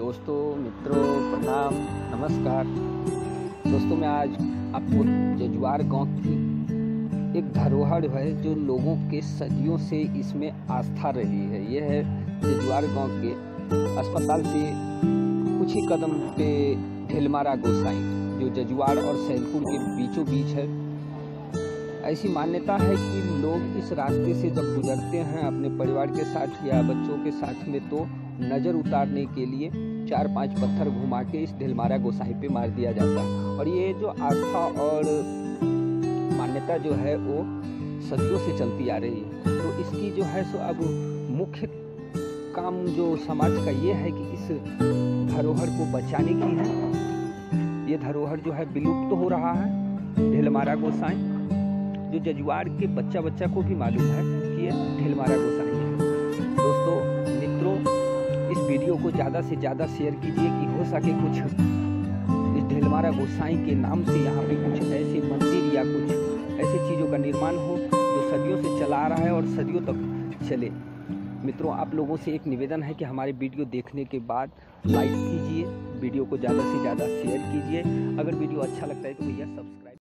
दोस्तों, मित्रों, प्रणाम, नमस्कार। दोस्तों, मैं आज आपको जजुआर गाँव की एक धरोहर है जो लोगों के सदियों से इसमें आस्था रही है। यह है जजुआर गाँव के अस्पताल से कुछ ही कदम पे ढेलमारा गोसाई, जो जजुआर और सैलपुर के बीचों बीच है। ऐसी मान्यता है कि लोग इस रास्ते से जब गुजरते हैं अपने परिवार के साथ या बच्चों के साथ में तो नज़र उतारने के लिए चार पाँच पत्थर घुमा के इस ढिलमारा गोसाई पे मार दिया जाता है। और ये जो आस्था और मान्यता जो है, वो सदियों से चलती आ रही है। तो इसकी जो है, सो अब मुख्य काम जो समाज का ये है कि इस धरोहर को बचाने की है। ये धरोहर जो है, विलुप्त तो हो रहा है ढिलमारा गोसाई। जो जजुआर के बच्चा बच्चा को भी मालूम है कि ये ढिलमारा गोसाई है। दोस्तों ज़्यादा से ज़्यादा शेयर कीजिए कि हो सके कुछ। इस ढिलमारा गोसाई के नाम से यहाँ पे कुछ ऐसे मंदिर या कुछ ऐसे चीज़ों का निर्माण हो जो सदियों से चला आ रहा है और सदियों तक चले। मित्रों, आप लोगों से एक निवेदन है कि हमारे वीडियो देखने के बाद लाइक कीजिए, वीडियो को ज़्यादा से ज़्यादा शेयर कीजिए। अगर वीडियो अच्छा लगता है तो भैया, सब्सक्राइब